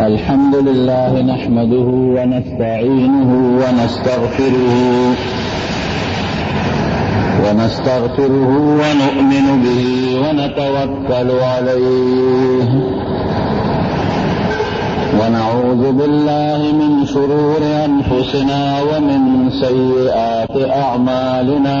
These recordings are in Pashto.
الحمد لله نحمده ونستعينه ونستغفره ونستغفره ونؤمن به ونتوكل عليه ونعوذ بالله من شرور أنفسنا ومن سيئات أعمالنا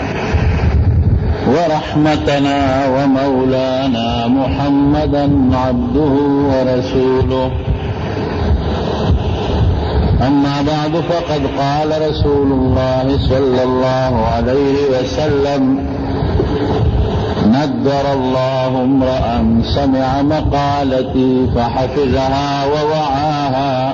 ورحمتنا ومولانا محمدا عبده ورسوله أما بعد فقد قال رسول الله صلى الله عليه وسلم نذر الله امرأ سمع مقالتي فحفظها ووعاها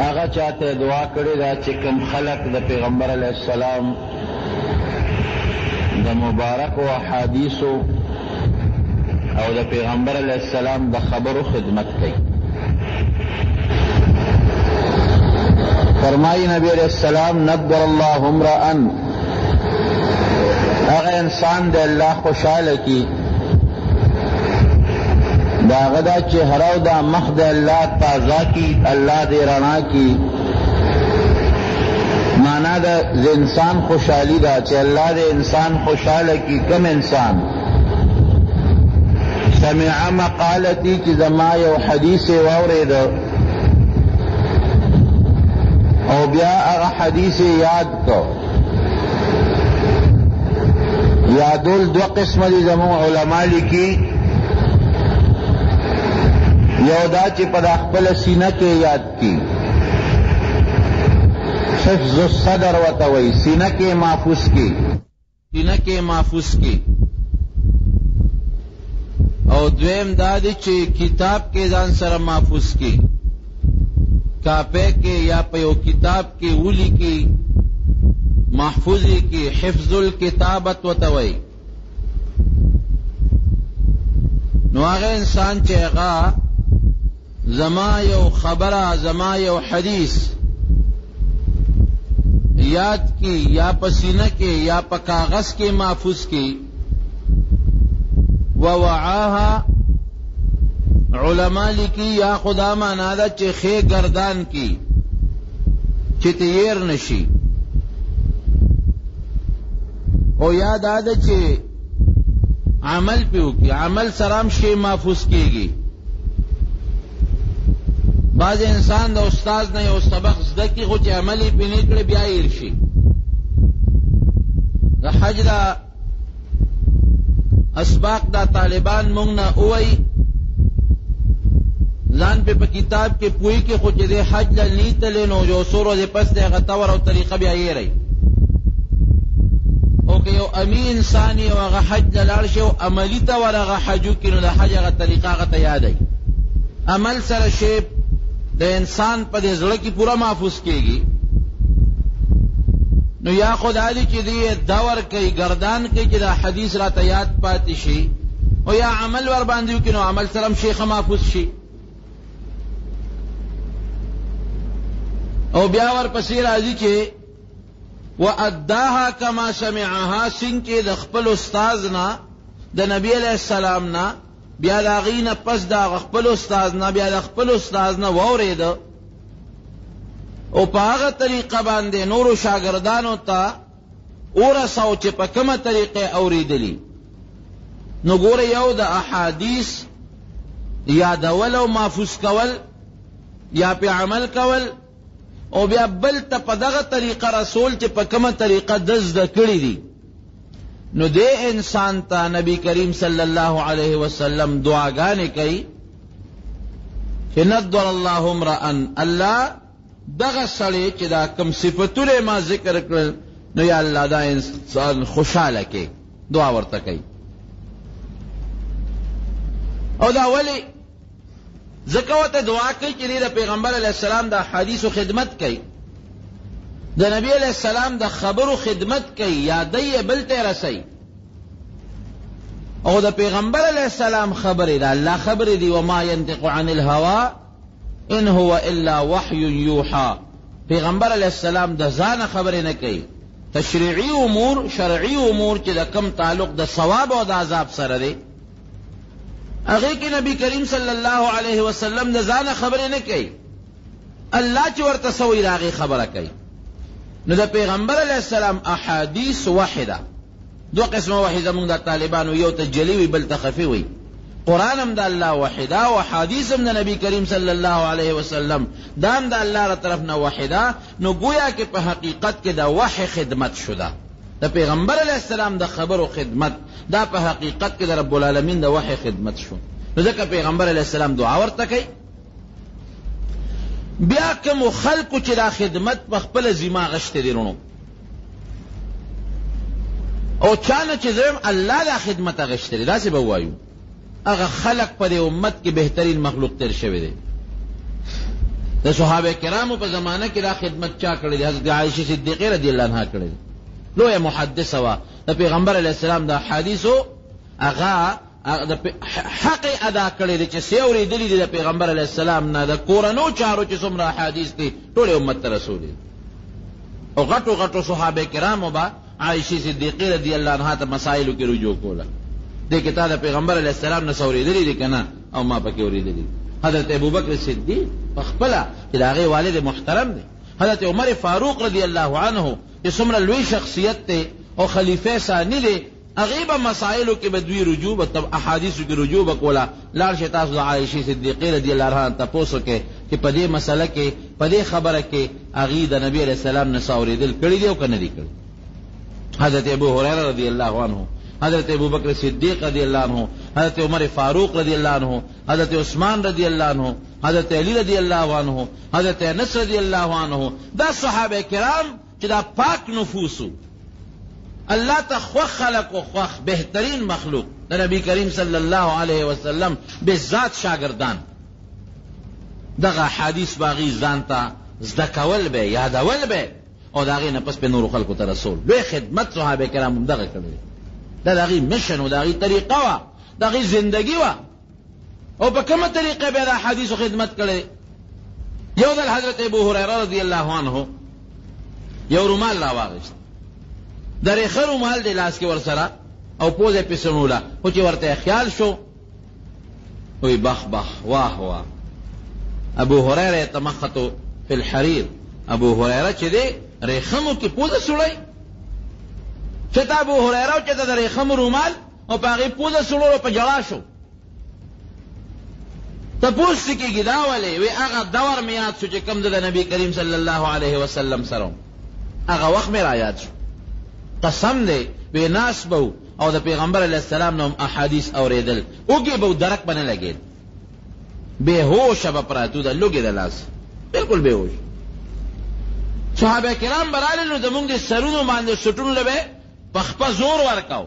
هغه چا ته دعا کړې ده چې کوم خلک د پیغمبر علیه السلام د مبارکو احادیثو او د پیغمبر علیه السلام د خبرو خدمت کوي فرمایي نبی علیه السلام نبر الله امرأ هغه انسان د الله خوشاله کی دا غدا چې هراو دا مخ د الله تازه کی الله دې رڼا کی معنا د انسان خوشحالي دا چې الله دې انسان خوشاله کی کم انسان سمع مقالتی چې زما یو حدیث واورید او بیا هغه حدیث یاد کو یادول دو قسم دي زموږ علما لیکي یو دا چې په خپل سینه کې یاد کی حفظ الصدر وته وای سینه کې محفوظ کی سینه کې محفوظ کی او دویم دا دی چې کتاب کې ځان سره محفوظ کی کاپه کې یا په یو کتاب کې ولي کې محفوظي کې حفظ الكتابت وتوي نو هغه انسان چې هغه زما یو خبره زما یو حدیث یاد کی یا پسینه کې یا په کاغذ کې محفوظ کی ووعاها علما لیکي یا خدا معنا ده چې خې گردان کی چې تیر نشي او یاد ده چې عمل پیو کی عمل سرام شی محفوظ کیږي بعض انسان د استاد نه یو سبق زده کی خو چې عملی پې نه کړي بیا یې شي د حج دا اسباق دا طالبان مونږ نه اوای ځان په پا کتاب کې پوي کې خو چې د حج لا نیت لینو جو سورو د پس د غتور او طریقه بیا یې رہی او که یو امین انسان یو هغه حج لاړ شي او عملی ته ورغه حج وکړي نو د حج هغه طریقه هغه ته یادوي عمل سره شی د انسان په دې زړه کې پوره محفوظ کیږي نو یا خدا دې چې دې دور کوي گردان کوي چې دا حدیث را ته یاد پاتې شي او یا عمل ور باندې وکړي نو عمل سره هم شیخ محفوظ شي او بیا ور پسې راځي چې واداها کما سمعها سنکه د خپل استاد نه د نبی علیہ السلام نه بیا د هغې نه پس د هغه خپل استاد نه بیا د خپل استاد نه واورېده او په هغه طریقه باندې نورو شاګردانو ته ورساو چې په کومه طریقه اورېدلي نو ګوره یو د احادیث یادول او محفوظ کول یا په عمل کول او بیا بل ته په دغه طریقه رسول چې په کومه طریقه د زده کړي دي نو دې انسان ته نبی کریم صلی الله علیه وسلم دعاګانې کوي چې ندر الله امرا الله دغه سړی چې دا کم صفاتونه ما ذکر کړل نو یا الله دا انسان خوشاله کې دعا ورته کوي او دا ولی ځکه ورته دعا کوي چې دی د پیغمبر علیه السلام د احادیثو خدمت کوي د نبی علیه السلام د خبرو خدمت کوي یادې یې بل ته رسوي او د پیغمبر علیه السلام خبرې د الله خبرې دي وما ینطق عن الهوا ان هو الا وحی یوحا پیغمبر علیه السلام د ځان خبرې نه کوي تشریعي امور شرعي امور چې د کم تعلق د ثواب او د عذاب سره دی هغه کې نبی کریم صلی الله علیه وسلم د ځانه خبرې نه کوي الله چې ورته سوی راغې خبره کوي نو د پیغمبر علیه السلام احادیث واحده دو قسمه وحی زمونږ د طالبانو یو ته جلی وي بل ته خفي وي قرآن هم د الله وحده او حدیث هم د نبی کریم صلی الله علیه وسلم دا هم د الله را طرف نه وحده نو گویا کې په حقیقت کې د وحی خدمت شده د پیغمبر علیه السلام د خبرو خدمت دا په حقیقت کې د رب العالمین د وحی خدمت شو نو ځکه پیغمبر علیه السلام دعا ورته کوي بیا کوم خلکو چې دا خدمت په خپل ذمہ غشته دي رونو او چانه چې زم الله دا خدمت غشته دي دا څه به وایو هغه خلق په دې امت کې بهترین مخلوق تیر شوی دی د صحابه کرامو په زمانه کې دا خدمت چا کړی حضرت عائشه صدیقه رضی الله عنها کړی لوی محدثه وا د پیغمبر علی السلام د حدیثو هغه د حق ادا کړی دی چې سیوري دلی دی د پیغمبر علی السلام نه د کورنو چارو چې څومره حدیث دی ټول امت ته رسول دی او غټو غټو صحابه کرامو با عائشه صدیقه رضی الله عنها ته مسائل کې رجوع کوله د کتاب پیغمبر علی السلام نه سوري دلی دی کنه او ما پکې ورې دلی حضرت ابوبکر صدیق خپل چې داغه والد محترم دی حضرت عمر فاروق رضی الله عنه چې څومره لوی شخصیت دی او خلیفه ثاني دی هغه به مسائلو کې به دوی رجوع به تب احادیثو کې رجوع به کوله لاړ شي تاسو د عائشه صدیقې رضی الله عنها تاسو کې چې په دې مسله کې په دې خبره کې هغه د نبی علیہ السلام نه ساوریدل کړی دی او کنه دی کړی حضرت ابو هريره رضی الله عنه حضرت ابو بکر صدیق رضی الله عنه حضرت عمر فاروق رضی الله عنه حضرت عثمان رضی الله عنه حضرت علی رضی الله عنه حضرت انس رضی الله عنه دا صحابه کرام چې دا پاک نفوسو الله ته خوښ خلق او خوښ بهترین مخلوق د نبی کریم صلی الله علیه وسلم به ذات شاګردان دغه حدیث باغی ځانته زده کول به یادول به او دا غي نه پس په نور خلکو ته رسول به خدمت صحابه کرام دغه کړی دا دغه مشن او دغه طریقه وا د هغوی زندګي وه او په کومه طریقه به دا حدیثو خدمت کړی یو ځل حضرت ابو هریره رضی الله عنه یو رومال راواغست د ریخه رومال د لاس کې ورسره او پوزه پې سنوله خو چې ورته خیال شو وی بخ بخ واه واه ابو هریره تمختو فی الحریر ابو هریره چې دی ریخمو کې پوزه سړی چې تا ابو هریره چې د ریخمو رومال او په هغې پوزه سړول او په ژړا شو. تپوس چې کېږي دا ولې؟ وایي هغه دور مې یاد شو چې کوم زه د نبي کریم صلی الله علیه وسلم سره وم، هغه وخت مې رایاد شو. قسم دی وایي ناست به وو او د پیغمبر علیه السلام نه هم احادیث اورېدل، اوږې به و درک به نه لګېد، بېهوشه به پراتو د لوږې د لاسه، بلکل بېهوش. صحابه کرام به رالل نو زمونږ د سرونو باندې سټونو له به یې په خپه زور ورکاو.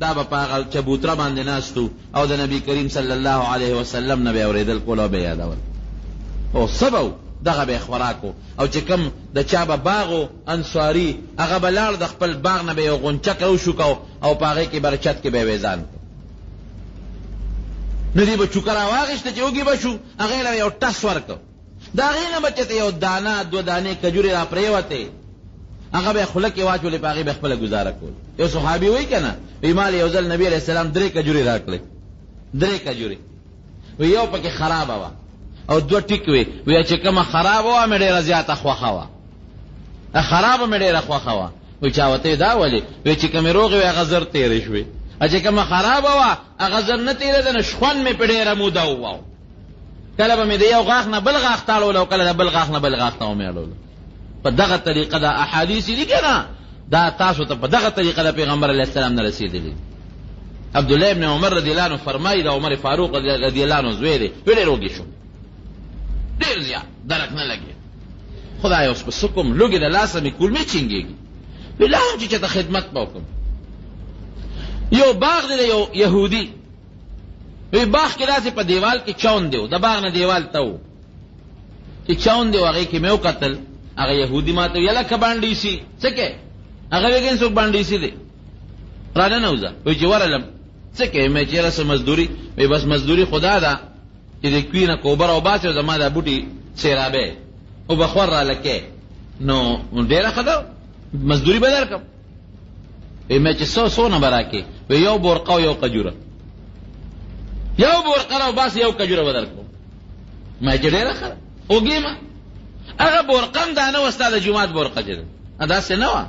دا به په هغه چبوتره باندې ناست وو او د نبي کریم صلی الله علیه وسلم نه به یې اورېدل کول او به یې یادول او څه به دغه به یې خوراک و او چې کوم د چا به باغ و انصاري هغه به لاړ د خپل باغ نه به یې یو غونچک راوشوکاو او په هغې کې به رچت کې به یې ویزان کړو نو دې به چوکه راواخېسته چې وږي به شو هغې له یو ټس ورکړو د هغې نه به چېرته یو دانه دوه دانې کجورې را پرېوتې، هغه به یې خوله کې واچولې، په هغې به یې خپله ګزاره کوله. یو صحابي وایي که نه، وایي ما له یو ځل نبي علیه السلام درې کجورې راکړې، درې کجورې، وایي یو پکې خرابه وه او دوه ټیک وې، وایي چې کومه خرابه وه مې ډېره زیاته خوښه وه، خرابه مې ډېره خوښه وه، وایي چا ورته دا ولې؟ وایي چې کومې روغې وې هغه زر تېرې شوې، چې کومه خرابه وه هغه زر نه تېرېده، نو شخوند مې پرې ډېره موده وواهه. کله به مې د یو غاښ نه بل غاښ ته اړول او کله د بل غاښ نه بل غاښ ته مې اړول په دغه طریقه دا احادیث دي که نه دا تاسو ته په دغه طریقه د پیغمبر علیه السلام نه رسېدلي عبدالله ابن عمر رضی الله عنه فرمایي د عمر فاروق رضی الله عنه زوی دی وی ډېر وږي شو ډېر زیات درک نه لګېد خدای اوس په څه کوم لوږې د لاسه مې کولمې چینګېږي وی لا هم چې چېرته خدمت به وکړم یو باغ دی د یو یهودي وی باغ کې داسې په دیوال کې چون دیو د باغ نه دیوال ته و چې چون دیو هغې کې مې وکتل هغه یهودي ما ته یله که باندې سي څه کې هغه ویګین څوک باندې سي دی رانه نه وځه وی چې ورلم څه کې مې چې رسه مزدوري وی بس مزدوري خدا ده چې د کوی نه کوبر او باسه زما دا بوټي سیرابه او بخور را لکه نو ډیره خدا مزدوري بدر کوم وی مې چې سو سو نه براکې وی یو برقه او یو قجوره یو برقه راو باس یو قجوره بدر کو ما چې ډېره خره اوګې ما هغه برقه هم دا نه و ستا د جومات برقه چې ده داسې نه وه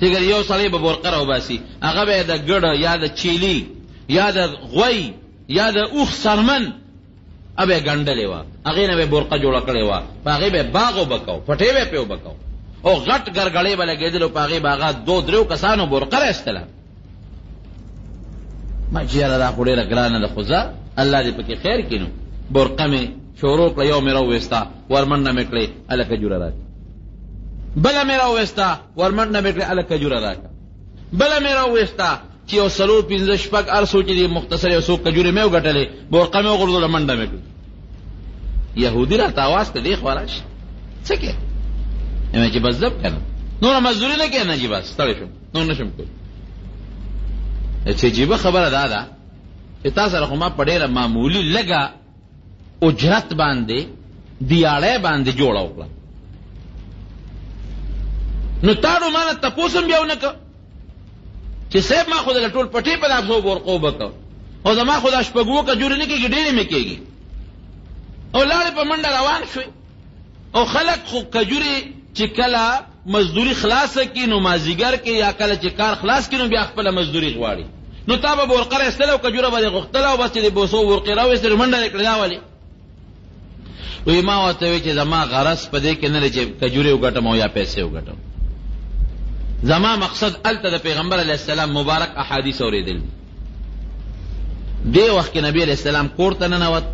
چې ګر یو سړی به برقه راو باسي هغه به یې د ګډه یا د چیلي یا د غوی یا د اوښ سرمن به یې ګنډلې وه، هغې نه به یې برقه جوړه کړې وه، په هغې به یې باغ اوبه کاوه، پټی به یې پرې اوبه کاوه او غټ ګرګړی به لګېدل او په هغې به هغه دوه درېو کسانو برقه راایستله. ما چې یاره دا خو ډېره ګرانه ده، خو ځه الله دې پکې خیر کړي. نو برقه مې شروع کړه، یو مې راوویسته، ورمنډه مې کړې، هله کجوره راکړه. بله مې راوویسته، ورمنډه مې کړې، هله کجوره راکړه. بله مې راوویسته، چې یو څلور پنځه شپږ هر څو چې مختصر یو څو کجورې مې وګټلې برقه مې وغورځوله منډه مې کړه یهودي راته اواز کړ دی خوا راشه څه کوې یم چې بس ځم که نه نوره مزدوري نه کوې نه جي بس ستړی شم نور نه شم کوی چې جیبه خبره دا ده چې تا سره خو ما په ډېره معمولي لږه اجرت باندې دیاړی باندې جوړه وکړه نو تاړو مانه تپوسم بیا ونه که چې صاحب ما خو د ټول پټې په لاس ورقو بکه او زما خو دا شپږو کجورې نه کېږي ډېرې مې کېږي او لاړې په منډه روان شوې او خلک خو کجورې چې کله مزدوري خلاصه کړي نو مازیګر کې یا کله چې کار خلاص کړي نو بیا خپله مزدوري غواړي نو تا به برقه راستله او کجوره به دې غوښتله او بس چې د بوسو برقې راویستې نو منډه یې کړې دا ولې وی ما ورته وی چې زما غرض په دې کې نه دی چې کجورې وګټم او یا پیسې وګټم زما مقصد هلته د پیغمبر علیه السلام مبارک احادیث اورېدل دي دې وخت کې نبی علیه السلام کور ته ننوت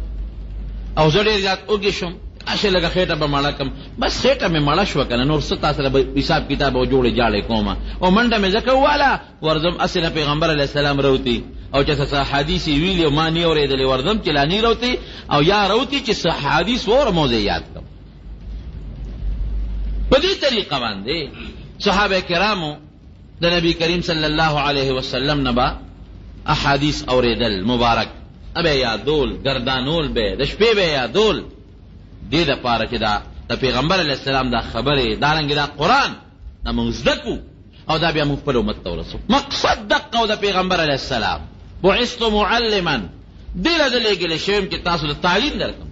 او زه ډېر زیات وږی شوم هسې لږه خېټه به مړه کړم بس خېټه مې مړه شوه که نه نور څه تا سره به حساب کتاب او جوړې جاړې کوم او منډه مې ځکه وواله ورځم هسې نه پیغمبر علیه السلام روتي او چې څه حدیث یې ویلي او ما نه اورېدلې ورځم چې لا نه روتي او یا روتي چې څه حدیث واورم او زه یاد کړم په دې طریقه باندې صحابه کرامو د نبی کریم صلی الله علیه وسلم نه به احادیث اوریدل مبارک به یادول ګردانول به د شپې به یادول دې د پاره چې دا د پیغمبر علی السلام دا خبره دا رنګ دا قران دا موږ زده کو او دا بیا موږ خپل امت ته ورسو مقصد دقه او د پیغمبر علی السلام بعثت معلما ډېره زه لېږلی شوی یم چې تاسو ته تعلیم درکړم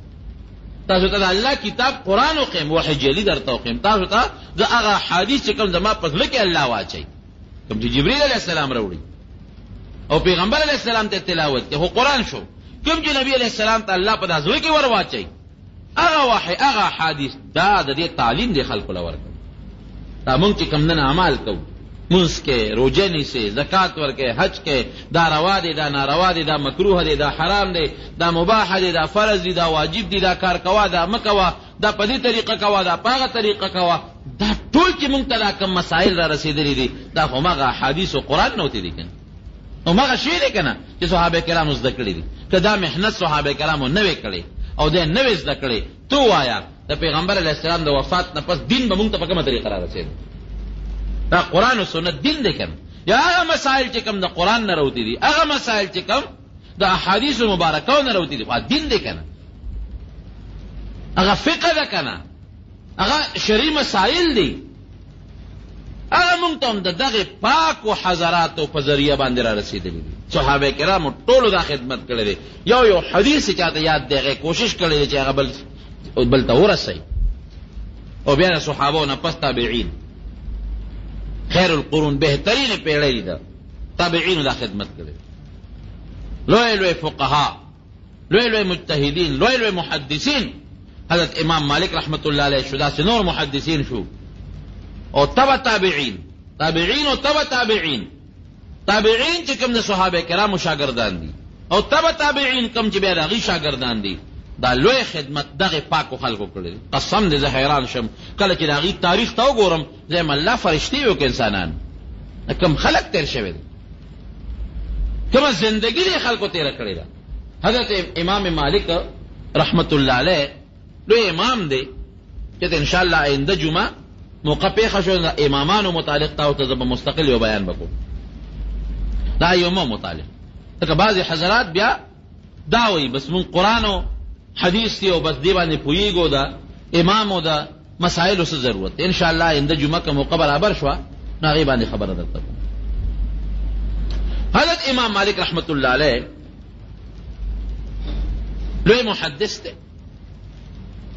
تاسو ته د الله کتاب قرآن وښیم وحی جلي درته وښیم تاسو ته زه هغه احادیث چې کوم زما په زړه کې الله واچوي کوم چې جبریل علیه السلام راوړي او پیغمبر علیه السلام ته تلاوت کوي خو قرآن شو کوم چې نبی علیه السلام ته الله په دا زړه کې ور واچوي هغه وحی هغه حدیث دا د دې تعلیم دی خلکو له ورکړ دا مونږ چې کم نن اعمال کوو مونږ کې روزه نیسې زکات ورکې حج کې دا روا دی دا ناروا دی دا مکروه دی دا حرام دی دا مباح دی دا فرض دی دا واجب دی دا کار کوا دا مکوا دا په دې طریقه کوا دا په هغه طریقه کوا دا ټول چې مونږ ته دا کم مسائل را رسېدلي دي دا هماغه حدیث او قرآن نه وتی دي که نو مغه شی دی کنه چې صحابه کرامو زده کړی دي که دا محنت صحابه کرامو نه وکړي او دا نه زده کړي تو وایا د پیغمبر علی السلام د وفات نه پس دین به مونږ ته په کومه طریقه را رسید دا قران او سنت دین دی کنه یا هغه مسائل چې کوم د قران نه راوتی دي هغه مسائل چې کوم د احادیث مبارکو نه راوتی دی دین دی کنه هغه فقه ده کنه هغه شری مسائل دی هغه مونږ ته هم د دغه پاکو حضراتو په ذریعه باندې را رسېدلي دي صحابه کرامو ټولو دا خدمت کړی دی یو یو حدیث چې چاته یاد دی هغه کوشش کړی دی چې هغه بل بل ته ورسوي او بیا د صحابو نه پس تابعین خیر القرون بهترین پیړۍ ده تابعینو دا خدمت کړی لوی لوی فقها لوی لوی مجتهدین لوی لوی محدثین حضرت امام مالک رحمت الله علیه شو داسې نور محدثین شو او تبع تابعین تابعین او تبع تابعین تابعین چې کوم د صحابه کرامو شاګردان دي او تبع تابعین کوم چې بیا د هغوی شاګردان دي دا لوی خدمت دغه پاکو خلکو کړی قسم دې زه حیران شم کله چې د هغوی تاریخ ته وګورم دویم الله فرشتي او که انسانان د کوم خلق تیر شوی دی کومه زندگی دی خلکو تیره کړې ده حضرت امام مالک رحمت الله علیه لوی امام دی چې ان شاء الله آینده جمعه موقع پیښه شو د امامانو متعلق تاسو ته به مستقل یو بیان وکړو دا یو مو متعلق ځکه بعضې حضرات بیا دا وایي بس مونږ قرآن او حدیث دی او بس دی باندې پوهیږو دا امام او دا مسائل څه ضرورت ان شاء الله انده جمعه کوم موقع برابر شو نو هغه باندې خبره درته حضرت امام مالک رحمت الله علیه لوی محدث دی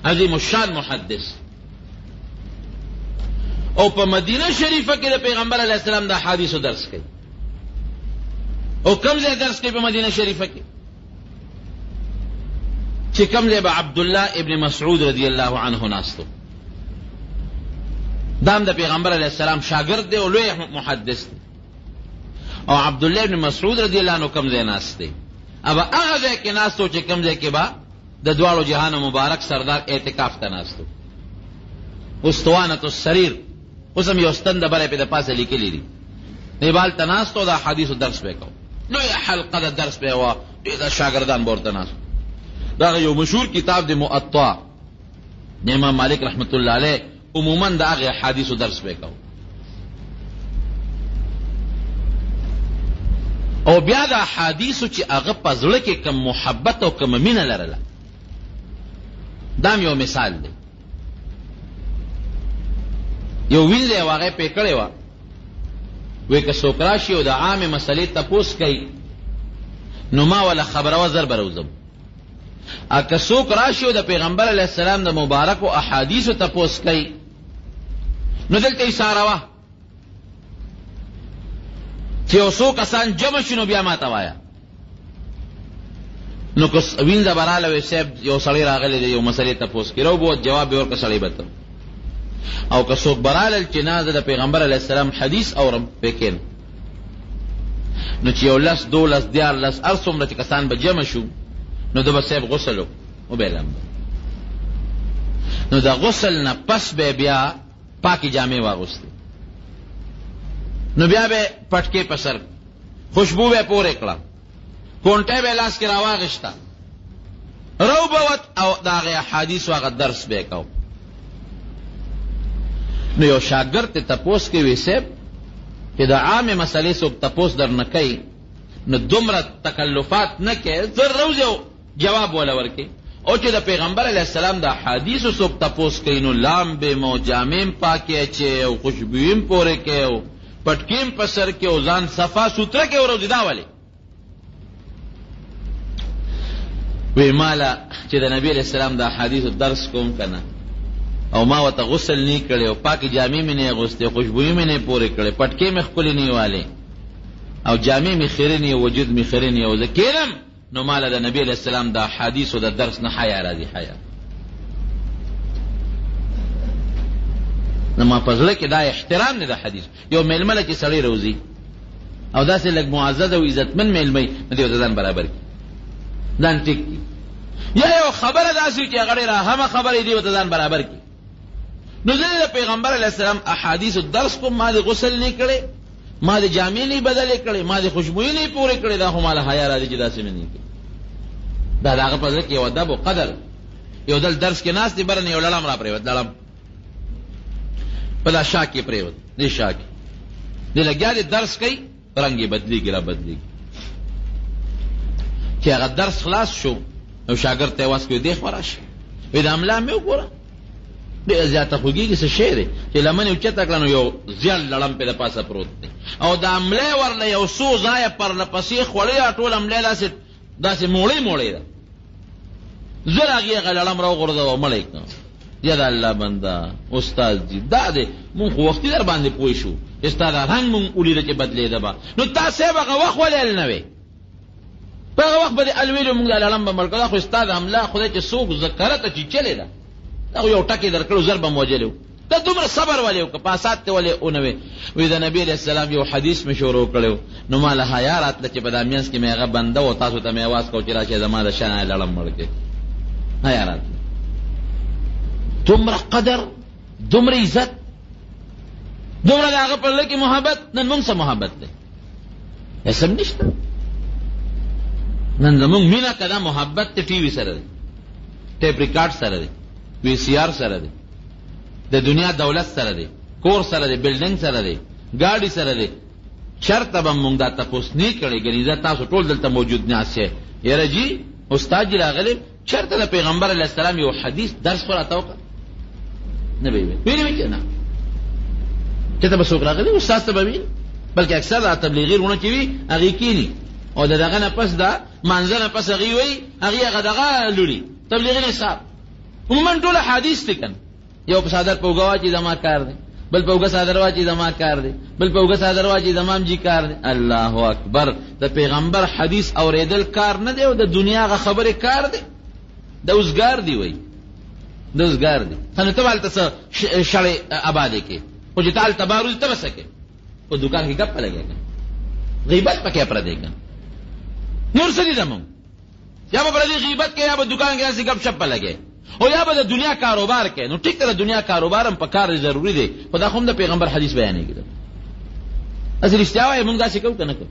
عظیم الشان محدث او په مدینه شریفه کې د پیغمبر علی السلام د حدیثو درس کوي او کوم ځای درس کوي په مدینه شریفه کې چې کوم ځای به عبد الله ابن مسعود رضی الله عنه ناستو دام د دا پیغمبر علی السلام شاګرد دی او لوی محدث دی او عبدالله ابن مسعود رضی الله عنه کوم ځای ناست دی ابا هغه ځای کې ناست و چې کوم ځای کې به د دواړو جهانو مبارک سردار اعتکاف ته ناست و استوانت السریر اوس هم یو ستن د بره پې د پاسه لیکلي دي نیبال ته ناست و د حدیثو درس به یې کوو لویه حلقه د درس به یې وه ډېر شاګردان به ورته ناست دغه یو مشهور کتاب د معطا د امام مالک رحمت الله علیه عموماً د هغې احادیثو درس به یې کاوه. او بیا د احادیثو چې هغه په زړه کې کوم محبت او کومه مینه لرله، دا هم یو مثال دی. یو ویل دی او هغه یې پرې کړې وه، وایي که څوک راشي او د عامې مسلې تپوس کوي، نو ما وله خبروه زر به راوځم. او که څوک راشي او د پیغمبر علیه السلام د مبارکو احادیثو تپوس کوي نو دلته یې څاروه چې یو څو کسان جمع شي نو بیا ما ته وایه نو که وینځه به راله وی صاحب یو سړی راغلی دی یو مسلې تپوس کړي او به جواب به ورکړه سړی به ته او که څوک برالل چې نه زه د پیغمبر علیه السلام حدیث اورم پکې نو چې یو لس دو لس دیار لس هر څومره چې کسان به جمع شو نو د به صاحب غسل او به لامبو نو د غسل نه پس به بیا پاکې جامې واغوستې نو بیا به پټکې په سر خوشبو به پورې کړه کونټه به لاس کې راواغشتا رو بوت او دا غي حدیث واغ درس به کو نو یو شاګرد ته تپوس کې وی سیب چې دا عامه مسلې څوک تپوس در نه کوي نو دومره تکلفات نه کې زر روزو جواب وله ورکي او چه ده پیغمبر علیه السلام ده احادیثو څوک تپوس کوي نو لامبیم او جامیم پاکې اچې او خوشبویم پورې کې او پټکیم په سر کې او ځان صفا سوتره کې وروزي دا ولې وی مالا چې د نبی علیہ السلام د حدیثو درس کوم کنه او ما وته غسل نه کړي او پاکي جامې مې نه غوستې خوشبوې مې نه پورې کړي پټکې مې خپل نه والي او جامې مې خیرنې وجود مې خیرنې او زکینم نو ماله د نبی علیه السلام د احادیثو د درس نه حیا راځي حیا نو ما په زړه کې دا احترام دی د حدیث یو میلمه له چې سړی روزي او داسې لږ معزز او عزتمن میلمه وي نو دې ورته ځان برابر کړي ځان ټیک کړي یا یو خبره داسې وي چې هغه ډېره اهمه خبره یې دې ورته ځان برابر کړي نو زه د پیغمبر علی السلام احادیث درس کوم ما د غسل نه کړي ما د جامې نه بدل کړي ما د خوشبوئی نه پورې کړي دا خو مال حیا راځي چې داسې مې نه کړي دا دغه په ځکه کې یو ادب او قدر یو دل درس کې ناس دي برنه یو لړم را پریوت لړم په دا شاکې پریوت دې شاکې دې لګیا دې درس کوي رنګ یې بدلېږي را بدلېږي چې هغه درس خلاص شو نو شاګرد ته یې واس کوي دې خوا راشه وایي دا ملا مې وګوره ډېر زیاته خوږېږي څه شی دی چې لمن یې اوچته کړه نو یو زیړ لړم پې د پاسه پروت دی او دا ملی ورله یو څو ځایه پرله پسې خوړلې ټوله ملی داسې داسې موړې موړې ده زر هغې هغه لړم راوغورځوه مړی کړه یا د الله بنده استاد دي دا دی مونږ خو وختي در باندې پوه شو چې ستا دا رنګ مونږ ولیده چې بدلېده به نو تا صاحب هغه وخت ولې ال نه وې په هغه وخت به دې الویلو مونږ لړم به مړ کړه خو ستا د حمله خدای چې څوک ذکرته چې چلې ده دا خو یو ټکی در کړو زر به مو وجلو ته دومره صبر ولې وکړ پاسات ته ولې ونه وې وې د نبی علیه السلام یو حدیث مې شروع کړو نو ما له حیا راتله چې په دا مینس کې مې هغه بنده او تاسو ته مې اواز کو چې راشه زما د شان لړم مړ کې حیا راتله دومره قدر دومره عزت دومره د هغه په لړ کې محبت نن موږ سره محبت دی اسم نشته نن زموږ مینه کدا محبت ته ټي وي سره دی ټیپ ریکارډ سره دی وی سی آر سره دی د دنیا دولت سره دی کور سره دی بلډنګ سره دی ګاډي سره دی چرته به مونږ دا تپوس نه کړي ګنیزه تاسو ټول دلته موجود نه اسه یره جی استاد جی راغلی چرته د پیغمبر علی السلام یو حدیث درس خو راته وکړه نه به ویل ویل کنه چې ته به څوک راغلی استاد ته به ویل بلکې اکثر د تبلیغي رونه چې وي هغه کینی او دغه نه پس دا منځنه پس هغه وي هغه هغه دغه لوري تبلیغي نصاب عموما ټول حدیث دي کنه یو په صادر په وګوا چې زما کار دی بل په وګا صادر وا چې زما کار دی بل په وګا صادر وا چې زمام جی کار دی الله اکبر د پیغمبر حدیث اوریدل کار نه دی او د دنیا غ خبره کار دی د اوسګار دی وای د اوسګار دی خنه ته والته شړې آباد کې او چې تعال تبارز ته وسکه او دکان کې کپ لګیږي غیبت پکې پر دیګا نور څه دي زمون یا به پردی غیبت کې یا به دکان کې داسې ګپ شپ لګې او یا به د دنیا کاروبار کې نو ټیک د دنیا کاروبار هم په کار ضروری دی خو دا هم د پیغمبر حدیث بیانې کړي اصل رښتیا وایي مونږ داسې کوو کنه کوو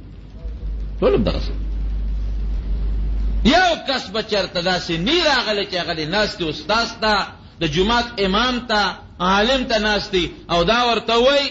ټول هم دغه یو کس به چرته داسې نی راغلی چې هغه دې ناست استاد ته د جماعت امام ته عالم ته ناست او دا ورته وایي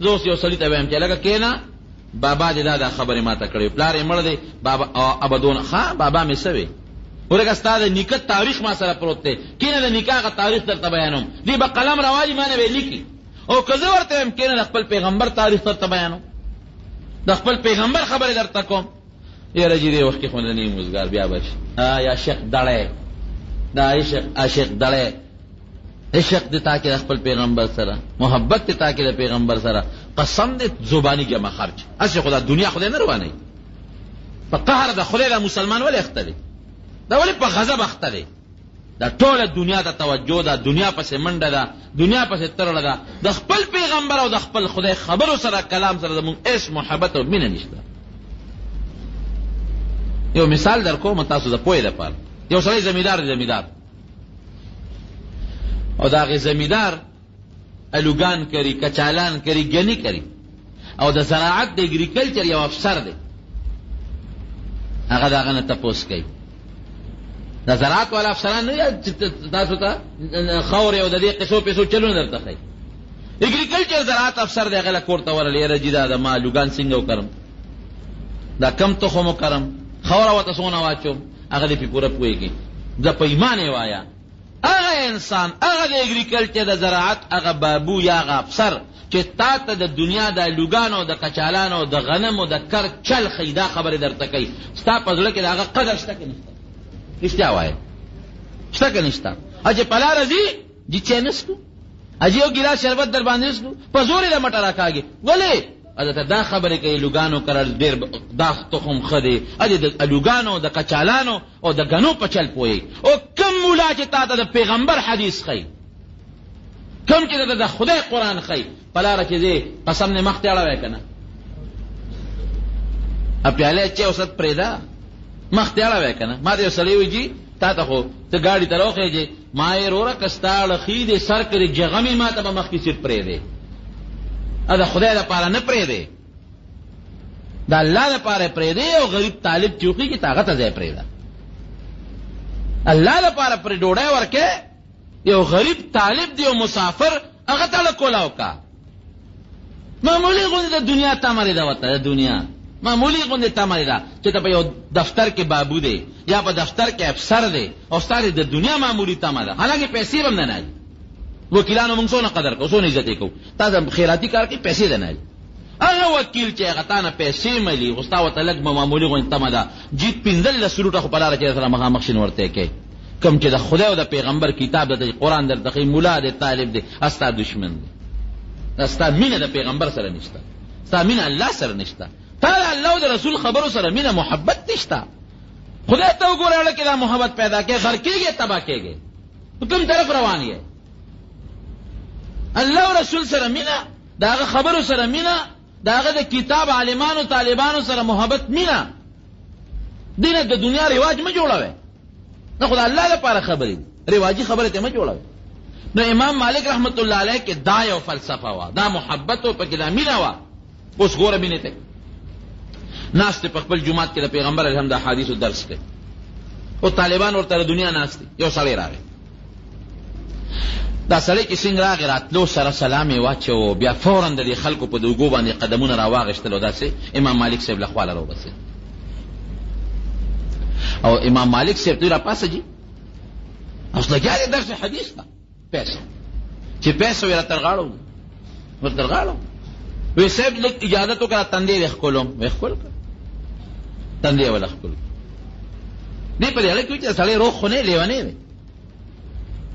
زه اوس یو سړي ته وایم چې لکه کېنه بابا دې دا دا خبرې ماته کړې پلار یې مړ دی بابا ابدون ښه بابا مې سوې ورګه ستا د نیکه تاریخ ما سره پروت دی کېنه د نیکه هغه تاریخ درته بیانوم دې به قلم راوالي ما نه به لیکي او که زه ورته وایم کېنه د خپل پیغمبر تاریخ درته بیانوم د خپل پیغمبر خبرې درته کوم یاره جی دی وخت کی خو نه نیم وزګار بیا بش آی عاشق دړی دا عاشق عاشق دړی عشق دی تاکه خپل پیغمبر سره محبت دی تاکه د پیغمبر سره قسم دی زبانی جمع خرج اس خدا دنیا خدای نه روانه په قهر د خدای د مسلمان ولې اخته دی دا ولې په غضب اخته دی دا ټوله دنیا ته توجه ده، دنیا پسې منډه ده، دنیا پسې ترړه ده، د خپل پیغمبر او د خپل خدای خبرو سره کلام سره زموږ هېڅ محبت او مینه نشته. یو مثال در کوم تاسو د پوهې لپاره. یو سړی زمیندار دی زمیندار او د هغې زمیندار الوګان کری کچالان کری ګنی کری او د زراعت د اګریکلچر یو افسر دی هغه داغه نه تپوس کوي د زراعت والا افسران نه تاسو ته خور یو د دې قصو پیسو چلون درته کوي اګریکلچر زراعت افسر دی غل کوړته ورلې رجی دا د ما لوګان څنګه وکړم دا کم ته خو مو کرم خور وته سونه واچو هغه دې په پوره پويږي د پیمانه وایا هغه انسان، هغه د اګریکلچر د زراعت هغه بابو یا هغه افسر چې تا ته د دنیا د الوګانو او د کچالانو او د غنمو د کر چل ښیي دا خبرې درته کوي، ستا په زړه کې د هغه قدر شته که نشته؟ رښتیا وایه شته که نشته؟ چې په لاره ځي جي چای نه څکو اجي یو ګیلاس شربت در باندې څکو په زور یې د مټه راکاږي ولې اته دا خبرې کوي لوګانو کرل ډېر دا تخم ښه دی اجي د الوګانو د کچالانو او د غنو په چل پوي او کم مولا چې تا ته د پیغمبر حدیث خي کم چې ته د خدای قران خي پلار چې زه قسم نه مخ ته اړه وکنه اپیاله چې اوسه پرېدا مخ ته اړه وکنه ما دې سړی وی جی تا ته خو ته گاڑی ته روخه جی ما یې روره کستاړه خې دې سر کړې جغمه ما ته مخ کې سر پرې دې ادا خدای لپاره نه پرې دې د الله لپاره پرېږدي او غریب طالب چې وخېږي ته هغه ته ځای پرېږده الله لپاره پرې ډوډۍ ورکې یو غریب طالب دی او مسافر هغه ته له کولا وکړه معمولی غوندې د دنیا تمرې ده ورته د دنیا معمولی غوندې تمرې ده چې ته په یو دفتر کې بابو دی یا په دفتر کې افسر دی او ستا د دنیا معمولی تمه ده حالانکه پیسې به هم نه نه وکیلانو موږ څونه قدر کوو څونه عزت یې کوو تا د خیراتي کار کې پیسې نه نه هغه وکیل چې هغه تانه پیسې ملي خو ستا ورته لږ معمولي غوندې تمه ده جیت پنځلس روټه خو په لاره کې سره مخامخ شي نو ورته یې کوې کوم چې د خدای او د پیغمبر کتاب درته قرآن درته ښیي ملا دی طالب دی دا ستا دښمن دی دا ستا مینه د پیغمبر سره نشته ستا مینه الله سره نشته تا د الله او د رسول خبرو سره مینه محبت نشته خدای ته وګوره اړه کې دا محبت پیدا کې غر کېږي تبا کېږي په کوم طرف روان یې الله او رسول سره مینه د هغه خبرو سره مینه د هغه د کتاب عالمانو طالبانو سره محبت مینه دینه د دنیا رواج مه جوړوي نه خدای الله لپاره خبرې رواجی خبره ته مه جوړوي نو امام مالک رحمت الله علیه کې دا یو فلسفه وا دا محبت او پکې دا مینه وا اوس ګوره مینه ته ناس ته په خپل جمعات کې د پیغمبر الحمد حدیث درس کوي او طالبان ورته دنیا ناس یو سړی راغی دا سړی چې څنګه راغی راتلو سره سلام یې واچوو بیا فورا د دې خلکو په دوګو باندې قدمونه راواغېستل او داسې امام مالک صاحب له خواله راوبسېد او امام مالک صاحب دوی راپاسه جي اوس لګیا دی درس حدیث ته پیسو چې پیسو یې راته غاړو اوس درغاړم وی صاحب لږ اجازه تو کړه تندې وې ښکلوم وې ښکل تندې ولا ښکل دې په دې اړه کې چې سړی روغ خونه لیونی وي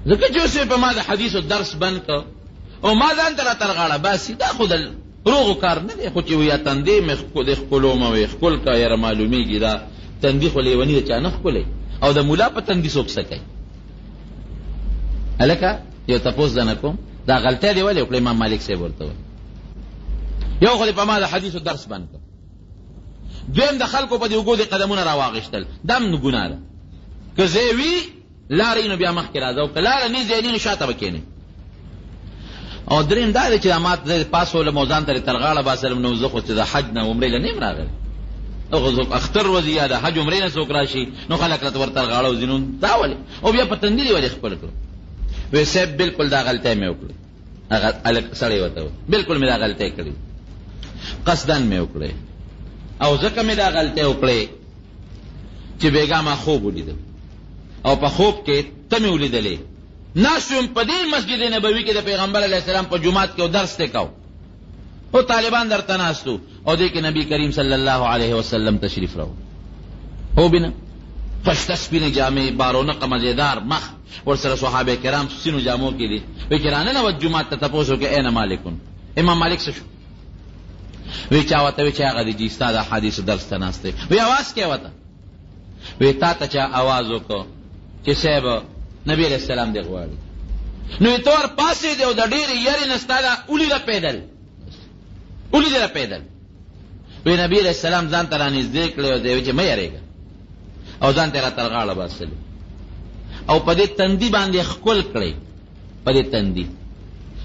ځکه چې اوس په ما د حدیثو درس بند کړ او ما ځان ته راتر غاړه باسي دا خو د روغو کار نه دی خو چې ویا تندې مې ښکل دې ښکلوم وې ښکل کا یاره معلومیږي دا تندې خو لیونی چا نه ښکلې او د مولا په تندې څوک څه کوي هلکه یو تپوس دنه کوم دا غلطه دی ولې وکړه امام مالک صاحب ورته وایي یو خو په ما د حدیثو درس بند کړ دویم د خلکو په دې اوږو د قدمونه راواغېستل دا هم ګناه ده که ځای وي لاره یې نو بیا مخکې راځه او که لاره نه ځای نو شاته به کښېنې او دریم دا دی چې دا ما ته پاس ولم او ځان ته تر غاړه باسلم نو زه خو چې د حج نه عمرې له نه یم راغلی او خو څوک اختر ورځي یا د حج عمرې نه څوک راشي نو خلک راته ورته غاړه وځي نو دا ولې او بیا په تندي دې ولې خپل کړو وی صاحب بالکل دا غلطه مې وکړه هغه الک سړی وته بالکل مې دا غلطه کړې قصدن مې وکړې او ځکه مې دا غلطه وکړې چې بیګا ما خوب ولیدل او په خوب کې ته مې ولیدلې ناسوم په دې مسجد نبوي کې د پیغمبر علی السلام په جمعات کې درس ته کاو او طالبان درته ناستو او دې کې نبی کریم صلی الله علیه وسلم تشریف راو هو بنا پښته سپینې جامې بارونه قمزیدار مخ ورسره صحابه کرام سپینو جامو کې دي وی چې راننوت جومات ته تپوس وکړي اين مالک امام مالک څه شو وی چا ورته وی چې هغه دی جی ستا د احادیثو درس ته ناست دی وی اواز کوې ورته وی تا ته چا اواز وکړو چې صاحب نبی علیه السلام دی غواړي نو یې ته ورپاسېدې او د ډېرې یارې نه ستا دا ولیده پیدل ولې دې رپېدل وی نبی علیه السلام ځان ته رانږدې کړی او دی وی چې مه یریږه او ځان ته را تر غاړه باسلې او په دې تندي باندې ښکل کړی په دې تندي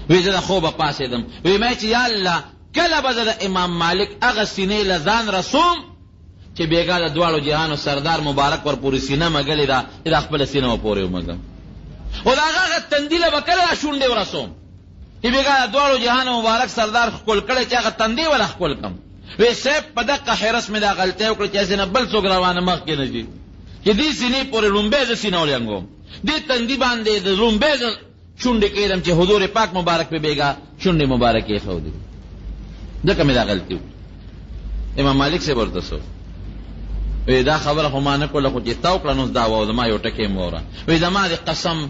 وی زه د خوبه پاسېدم وی ما چې یا الله کله به زه د امام مالک هغه سینې له ځان رسوم چې بېګا د دواړو جهانو سردار مبارک ور پورې سینه مګلې ده چې دا خپله سینه ورپورې ومږم خو د هغه هغه تندي له به کله دا شونډې ورسوم ای بیګا د دواړو جهانو مبارک سردار ښکل کړی چې هغه تندی ولا ښکل کړم وی صاحب په دقه حرس مې دا غلطی وکړه چې هسې نه بل څوک روانه مخکې نه ځي چې دې سینې پورې لومبی زه سینه ولنګوم دې تندي باندې د لومبی زه شونډې کېدم چې حضور پاک مبارک پې بیګا شونډې مبارک یې ښودې ځکه مې دا غلطي وکړه امام مالک صاحب ورته سو وی دا خبره خو ما نه کوله خو چې تا وکړه نو دا وه زما یو ټکی مې وره وی زما د قسم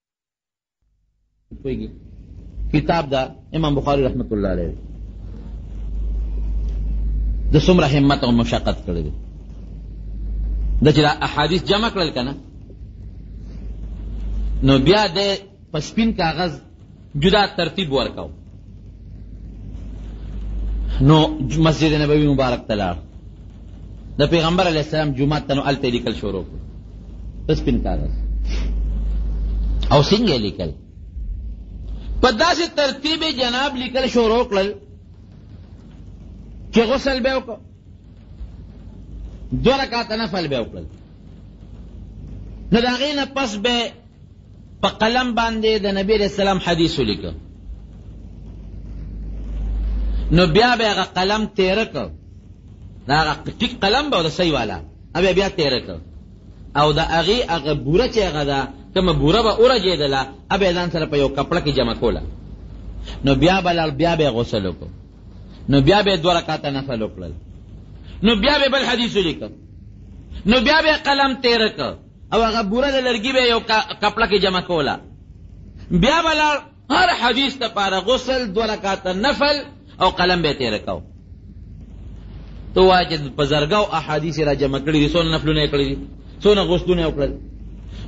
پوهیږي کتاب دا امام بخاری رحمت الله علیه د څومره همت او مشقت کړی دی د چې دا احادیث جمع کړل که نه نو بیا د په سپین کاغذ جدا ترتیب ورکاو نو مسجد نبوي مبارک ته لاړ د پیغمبر علیه السلام جمعه ته نو هلته لیکل شروع کړو په سپین کاغذ او څنګه لیکل په داسې ترتیب جناب لیکل شروع کړل چې غسل به وکړو دوه رکعته نفل به وکړل نو د هغې نه پس به په قلم باندې د نبی علیہ السلام حدیث ولیکه نو بیا به هغه قلم تیره کړ دا هغه ټیک قلم به د صحیح والا بیا بیا تیره کړ او د هغې هغه بوره چې هغه ده کومه بوره به ورجېدله به یې ځان سره په یو کپړه کې جمع کوله نو بیا به لاړ بیا به یې غسل وکړ نو بیا به یې دوه رکاته نفل وکړل نو بیا به بل حدیث ولیکه نو بیا به قلم تیره کړ او هغه بوره د لرګي به یو کپړه کې جمع کوله بیا به لاړ هر حدیث لپاره غسل دوه رکعته نفل او قلم به یې تېره کو ته وایه چې په زرګاو احادیث یې را جمع کړي دي څونه نفلونه یې کړي دي څونه غسلونه یې وکړل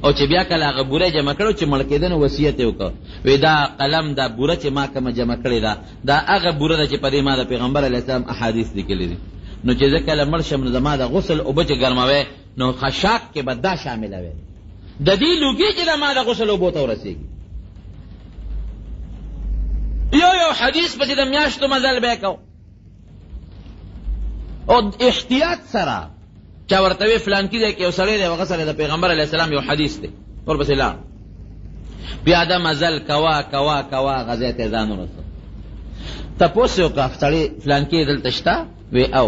او چې بیا کله هغه بوره جمع کړو چې مړ کېده نو وصیت یې وکړ وی دا قلم دا بوره چې ما کومه جمع کړې ده دا هغه بوره ده چې په دې ما د پیغمبر علیه السلام احادیث لیکلي دي نو چې زه کله مړ شم نو زما د غسل اوبه چې ګرموي نو خشاک کې به دا شامله وي د دې لوګي چې د ما د غسل اوبو ته ورسېږي یو یو حدیث پسې د میاشتو مزل به کو او احتیاط سره چا ورته وی فلان کې دی کې یو سړی دی هغه سره د پیغمبر علی السلام یو حدیث دی ورپسې لاړ بیا دا مزل کوا کوا کوا غزې ته ځان ورسو تپوس یو کا سړی فلان کې دلته شته وی او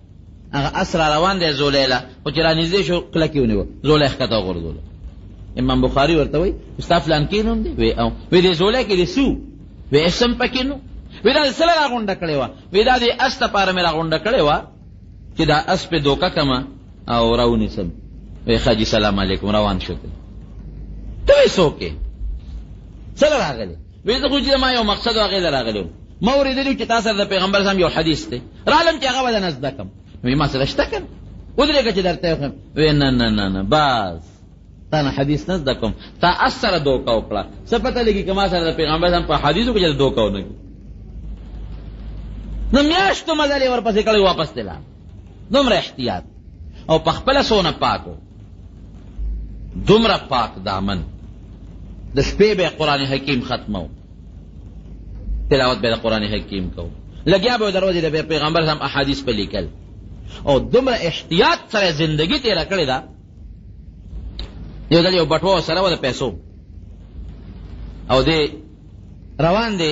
هغه اس را روان دی زولی له خو چې رانږدې شو کلک یې ونیوه زولی ښکته وغورځولو امام بخاري ورته وایي ستا فلان کې نوم دی وی او وی دې زولی کې دې سو وی اسم پکې نو وی دا سره راغونډه کړې وه وی دا دې اس دپاره مې راغونډه کړې وه چې دا اس پې دوکه کمه او راونیسم وی ښه جي سلام علیکم روان شو ته وی څوک یې سره راغلی وې زه خو چې ما یو مقصد هغې ته راغلی وم ما اورېدلي چې تا سره د پیغمبر سم یو حدیث دی رالم چې هغه به درنه زده کړم وې ما سره شته که نه ودرېږه چې درته یې وښیم وې نه نه نه نه بس تا نه حدیث نه زده کوم تا اس سره دوکه وکړه څه پته لګي که ما سره د پیغمبر سم په حدیثو کې چې دوکه ونه کړي نو میاشتو مزل یې ورپسې کړی واپس دی لاړ دومره احتیاط او په خپل سونه پاکو دومره پاک دامن د شپې به قران حکیم ختمو تلاوت به قران حکیم کو لګیا به دروازه د پیغمبر هم احادیث په لیکل او دومره احتیاط سره زندگی تیر کړی دا یو دل یو بټو سره ول پیسو او دې روان دی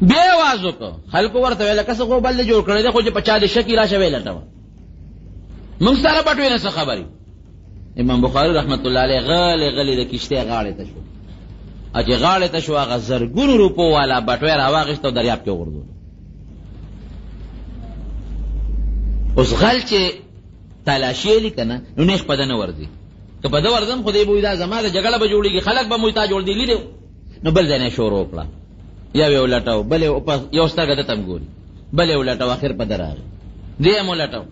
بے آواز وکړو خلکو ورته ویل کسه خو بل جوړ کړی دی خو چې پچا دې شکی را شوی لټه موږ سره پټوي نه خبري امام بخاری رحمت الله علیه غل غل د کشته غاړه ته شو اجه غاړه ته شو هغه زرګونو روپو والا بټوي را واغښت او دریاب کې وردو اوس غل چې تلاشی لیکنه نو نه خپدنه ورځي که په دا ورځم خو دې بوې دا زما د جګړه به جوړیږي خلک به مو تا جوړ دی لیدو نو بل ځای نه شروع کړه یو یې ولټاو بل یې په یو سترګه ده ته هم ګوري بل یې ولټاو اخر په ده راغی دی هم ولټاو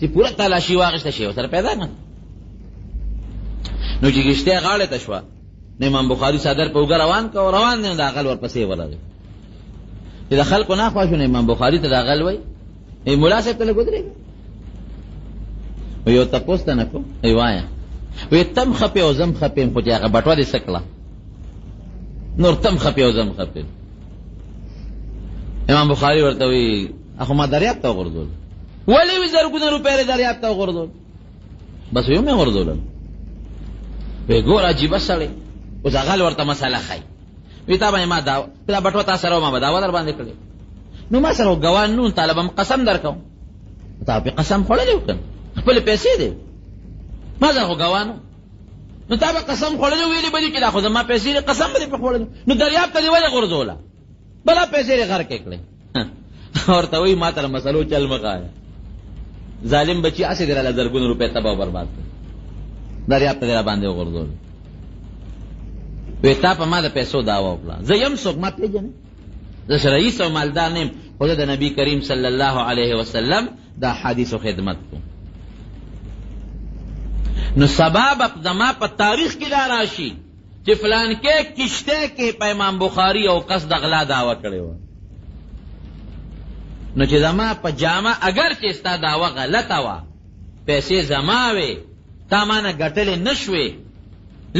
چې پوره تلاشي واخېسته شی ورسره پیدا نه نو چې ګشتې غاړې ته شوه نو امام بخاري صدر په اوږه روان که روان دی نو د هغل ورپسې ورغی چې د خلکو نه خوښ نو امام بخاري ته د هغل وایي ای مولا صاحب ته لګودرې یو تاسو ته نه کو ای وایا وی تم خپه او زم خپه خو هغه بټوا دې سکلا نور تم خپه او زم خپه امام بخاری ورته وی اخو ما دریاب ته غردول ولی وی زرګونه روپې دریاب ته غردول بس یو مې غردول وی ګور عجیب سره اوس هغه ورته مسله خای وی تا باندې ما دا دا بټو تا سره ما دا ودر باندې کړی نو ما سره ګوان نو طالبم قسم درکو تا په قسم خوړلې وکړ خپل پیسې دی ما زه ګوانو نو تا به قسم خوړلې ویلې بلی کې دا خو زما پیسې قسم به په خوړلې نو دریاب ته دی ولې غرزوله بلا پیسې غر کې کړې ورته وی ما تر مسلو چل مخه ظالم بچی اسې دراله زرګون روپې تباہ او برباد دریا په دره باندې وغورځول وی تا په ما د پیسو داوا وکړه زه یم څوک ما پیژنې زه سره رئیس او مالدار نیم خو د نبی کریم صلی الله علیه وسلم د حدیثو خدمت کوم نو سبب زما په تاریخ کې دا راشي چې فلانکې کشته کې په امام بخاری او کس د غلا دعوه کړې و نو چې زما په جامه اگر چې ستا دعوه غلطه وه پیسې زما وې تا ما نه ګټلې نه شوې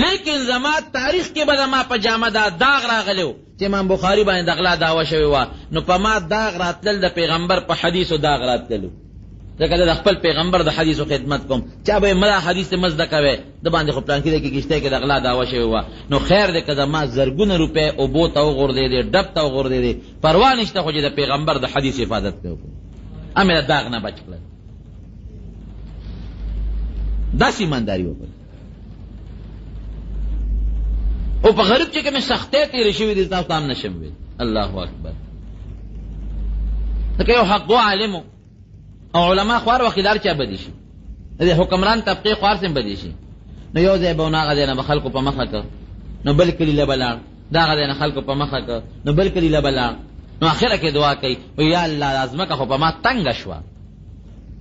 لیکن زما تاریخ کې به زما په جامه دا داغ راغلی چې امام بخاري باندې د غلا دعوه شوې وه، نو په ما داغ راتلل د پیغمبر په حدیثو داغ راتللو، ځکه زه د خپل پیغمبر د حدیثو خدمت کوم، چا به یې ملا حدیث ته مه زده کوی، ده باندې خو پلانکي ځای کې کښتۍ کې د غلا دعوه شوې وه، نو خیر دی که زما زرګونه روپۍ اوبو ته وغورځېدې، ډب ته وغورځېدې، پروا نشته خو چې د پیغمبر د حدیث حفاظت مې وکړ، هغه مې له داغ نه بچ کړل. داسې ایمانداري وکړه. او په غریب چې کومې سختۍ تېرې شوې دي تاسو هم نشم ویل الله اکبر ځکه یو حقو عالمو او علما خوار وخیدار چا بدي شي د حکمران طبقې خوار سم بدي شي نو یو ځای به ونه هغه ځای نه به خلکو په مخه کړ نو بل کلي له به لاړ د هغه ځای نه خلکو په مخه کړ نو بل کلي له به لاړ نو اخره کې دعا کوي یا الله دا ځمکه خو په ما تنګه شوه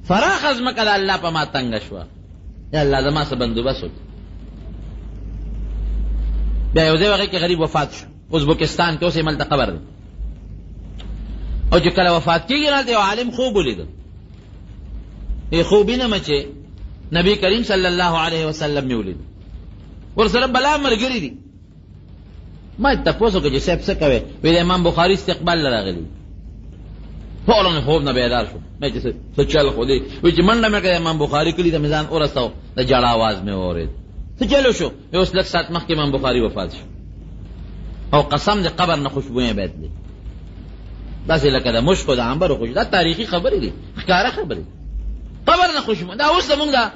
پراخه ځمکه د الله په ما تنګه شوه یا الله زما څه بندوبست وکړي بیا یو ځای هغې کې غریب وفات شو ازبکستان کې اوس یې ملته قبر دی او چې کله وفات کېږي هلته یو عالم خوب ولیده یې خوب وینم چې نبی کریم صلی الله علیه وسلم مې ولید ورسره بلا ملګري دي ما تپوس وکړ چې صاحب څه کوې وی د امام بخاري استقبال له راغلي فورا مې خوب نه بیدار شو مې چې څه چل خو دی وی چې منډه مې کړه امام بخاري کلي ته مې ځان ورساو د جړا آواز مې واورېد څه چلو شو یې اوس لږ ساعت مخکې امام بخاري وفات شو او قسم د قبر نه خوشبویې بیت دی داسې لکه د مشکو د عنبرو خوشبو دا تاریخي خبرې دي ښکاره خبرې قبر نه خوشبو دا اوس زمونږ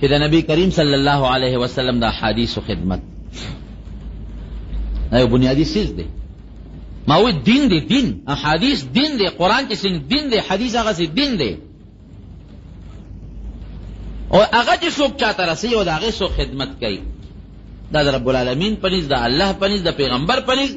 چې د نبی کریم صلی الله علیه وسلم د احادیثو خدمت دا یو بنیادي څیز دی ما وی دین دی دین احادیث دین دی قرآن کې څنګه دین دی حدیث هغه څه دین دی او هغه چې څوک چاته رسي او د هغې څوک خدمت کوي دا د رب العالمین پنیز د الله پنیز د پیغمبر پنیز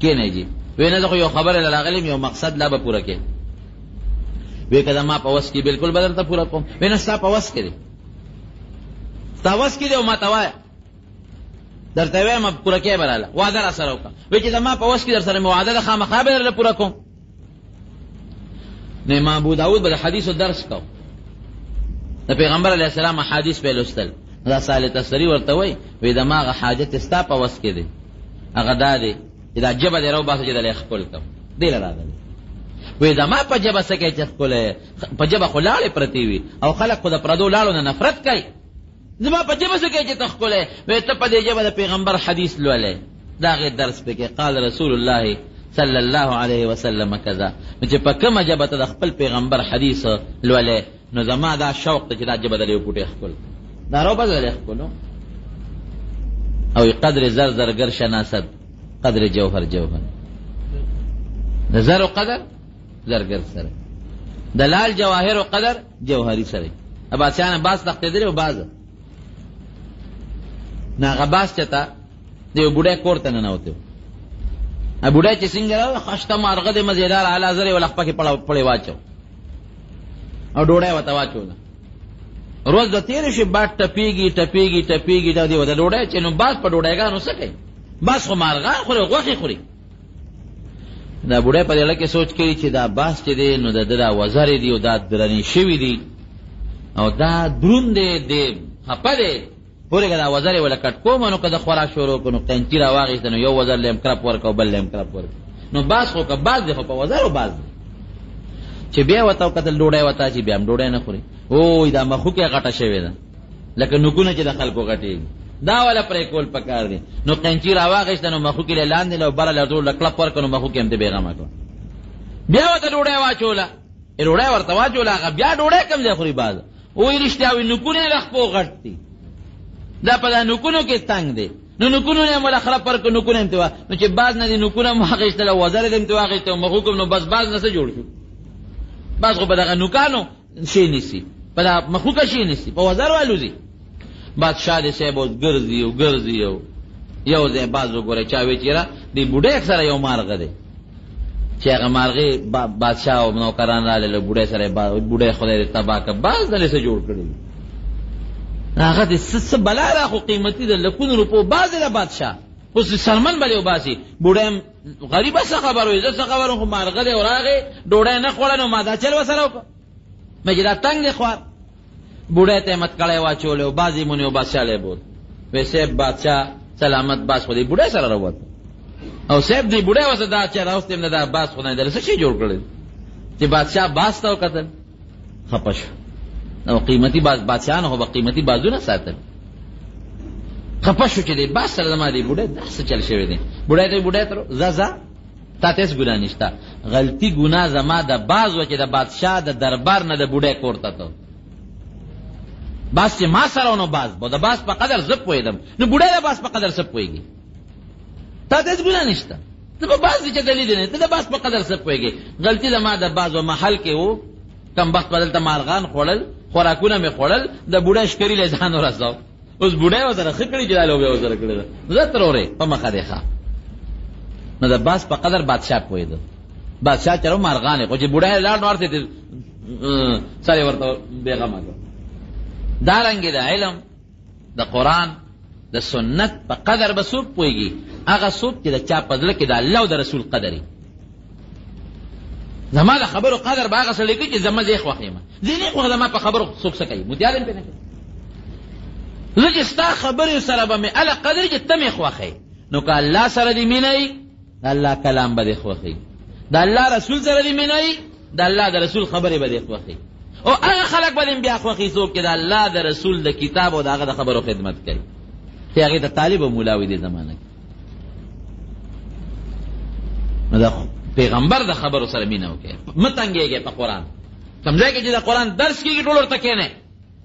کینې جی وینه زه خو یو خبره لراغلم یو مقصد لا به پوره کې وې کدا ما په وس کې بالکل بدل ته پوره کوم وینه ستا په وس کې ستا وس کې او ما ته وای درته وایم پوره کې براله وعده را سره وکړه وې چې ما په وس کې در سره مواده خامخا به لر پوره کوم نه امام ابو داود به د حدیثو درس کو د پیغمبر علیه السلام حدیث په لوستل دا ساله تسری ورته وای وې د ماغه حاجت ستا په وس کې دی هغه دا دی چې دا جبه دی راو باسه چې د لې خپل کم دی لرا دی وې دا ما په جبه سکه چې خپل په جبه خلاړې پرتی وي او خلک خو د پردو لاړو نه نفرت کوي زما په جبه سکه چې تخکله وې ته په دې جبه د پیغمبر حدیث لولې دا غي درس پکې قال رسول الله صلی الله علیه وسلم کذا نو چې په کومه جبه ته د خپل پیغمبر حدیث لولې نو زما دا شوق ته چې دا جبه د یو پټه خپل دا رو په ځای خپل او قدر زر زر ګر شناست قدر جوهر جوهر د زر قدر زرګر سره د لال جواهر قدر جوهري سره یې عباسیان باز تښتېدلی او باز نو هغه باز چې ته د یو بوډۍ کور ته ننوتی و هغه بوډۍ چې څنګه راغی خشته مارغه دی مزېدار اعلی زر یې وله خپه کې پړی واچو او ډوډۍ ورته واچوله روز د تېرې شي باټ ټپېږي ټپېږي ټپېږي دا دی ورته ډوډۍ چې نو باز په ډوډۍ ګانو څه کوي باز خو مارغان خوري غوښې خوري دا بوډۍ په دې اړه کې سوچ کوي چې دا باس چې دی نو د ده دا وزرې دي او دا درنې شوي دي او دا دروند دی دی خپه دی پورې که دا وزرې وله کټ کوم نو که د خورا شروع کړو نو قینچي را واخېسته نو یو وزر له هم کرپ ورکړه او بل له هم کرپ ورکړه نو باس خو که باز دی خو په وزرو باز دی چې بیا ورته وکتل ډوډۍ ورته اچي بیا هم ډوډۍ نه خوري اوی دا مخوکې غټه شوې ده لکه نوکونه چې د خلکو غټېږي دا ولا پرې کول پکار دي نو قینچی راواغېست نو مخو کې لاندې لو بره له ټول کلپ ورکړ نو مخو کې هم دې بیغمه کړ بیا ورته ډوډۍ واچوله ډوډۍ ورته واچوله هغه بیا ډوډۍ کم ځای خوري باز وایي رښتیا وي نوکونه یې د خپو غټ دي دا په دا نوکونو کې تنګ دی نو نوکونو نه مولا خراب پر کو نوکونه انتوا نو چې باز نه دي نوکونه مو غېستله وزر دې انتوا غېسته مخو کوم نو بس باز نه څه جوړ شو باز خو په دغه نوکانو شي نسی په دا مخو کا شي نسی په وزر والو زی بادشاہ دې صاحب اوس ګرځي او ګرځي او یو ځای باز وګوره چا وی چیرې دی بوډه اکثر یو مارغ دی چې هغه مارغه بادشاہ او نوکران را لاله بوډه سره بوډه خدای دې تبا ک باز دلې سره جوړ کړی هغه دې سس بلا را خو قیمتي د لکون روپو باز له بادشاہ اوس سلمان بلې وباسي بوډه غریبه څه خبر وي زه څه خبر وم خو مارغه دی وراغې ډوډۍ نه خوړه نو ما دا چل وسره وکړه مې چې دا تنګ دی خوار بوډۍ ته یې متکړی واچولی او بعضې مونې او بادشاه لی بوت وی صاحب بادشاه سلامت باز خو دی بوډۍ سره راووت او صاحب دی بوډۍ وسه دا چې راوستې نه دا باز خو نه دی څه شي جوړ کړی چې بادشاه باز ته وکتل خپش نو قیمتي باز بادشاهانو خو به قیمتي بازونه ساتل خپه شو چې دی باز سره زما دی بوډۍ دا څه چل شوی دی بوډۍ ته بوډۍ تر ځه ځه تا ته هېڅ ګناه نشته غلطي ګناه زما د باز وه چې د بادشاه د دربار نه د بوډۍ کور ته ته باز چې ما سره ونو باز به د باز په قدر زه پوهېدم نو بوډۍ د باز په قدر څه پوهېږي تا ته هېڅ ګناه نشته ته په بحث کې دلیل نه ته د بحث په قدر څه پوهېږې غلطي زما د بعض و محل کې وو کم بخت بدل ته مارغان خوړل خوراکونه مې خوړل د بوډا شکري له ځان ورساو اوس بوډا و سره خکړي چې دالو به وسره کړی زه تر اورې په مخه دی ښا نو د بحث په قدر بادشاہ پوهېده بادشاہ چرو مارغان خو چې بوډا لاړ نو ورته سره ورته بیغمه دارنګ د علم د قرآن د سنت په قدر به څوک پوهېږي هغه څوک چې د چا په زړه کې د الله او د رسول قدر وي زما د خبرو قدر به هغه سړی کوي چې زما زه یې خوښ یم زه یې نه خوښ زما په خبرو څوک څه کوي متیاد یې پرې نه کوي زه چې ستا خبرې سره به مې هله قدر چې ته مې خوښ نو که الله سره دې مینه د الله کلام به دې خوښي د الله رسول سره دې مینه وي د الله د رسول خبرې به دې خوښي او هغه خلک به دې بیا خوښي څوک چې د الله د رسول د کتاب او د هغه د خبرو خدمت کوي چې هغې ته طالب او مولا وي دې زمانه کې نو د پیغمبر د خبرو سره مینه وکړي مه تنګېږئ په قرآن کوم ځای کې چې د قرآن درس کېږي ټول ورته کښېنئ